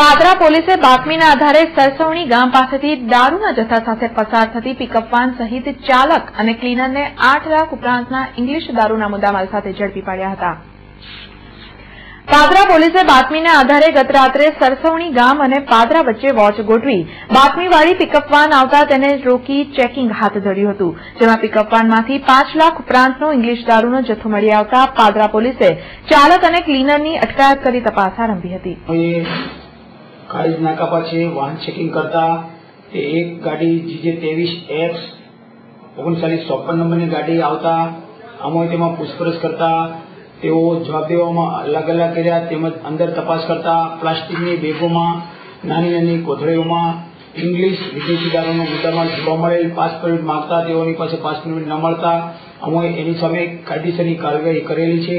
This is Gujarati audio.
પાદરા પોલીસે બાતમીના આધારે સરસવણી ગામ પાસેથી દારૂના જથ્થા સાથે પસાર થતી પિકઅપ વાન સહિત ચાલક અને ક્લીનરને આઠ લાખ ઉપરાંતના ઇંગ્લિશ દારૂના મુદ્દામાલ સાથે ઝડપી પાડ્યા હતા. પાદરા પોલીસે બાતમીના આધારે ગત સરસવણી ગામ અને પાદરા વચ્ચે વોચ ગોઠવી બાતમીવાળી પિકઅપ વાન આવતા તેને રોકી ચેકિંગ હાથ ધર્યું હતું. જેમાં પિકઅપ વાનમાંથી પાંચ લાખ ઉપરાંતનો ઇંગ્લિશ દારૂનો જથ્થો મળી આવતા પાદરા પોલીસે ચાલક અને ક્લીનરની અટકાયત કરી તપાસ આરંભી હતી. એ કાળીજ નાકા પાસે વાહન ચેકિંગ કરતા તે એક ગાડી જીજે ત્રેવીસ એક્સ ઓગણચાલીસ ચોપન નંબરની ગાડી આવતા, આમાં તેમાં પૂછપરછ કરતા, તેઓ જવાબ દેવામાં અલગ અલગ કર્યા, તેમજ અંદર તપાસ કરતા, પ્લાસ્ટિકની બેગોમાં, નાની નાની કોથળીઓમાં, ઇંગ્લિશ વિદેશી દારૂનો મુદ્દામાં જોવા મળેલ પાસપોર્ટ માગતા તેઓની પાસે પાસપોર્ટ ન મળતા અમે એની સામે કાયદેસરની કાર્યવાહી કરેલી છે.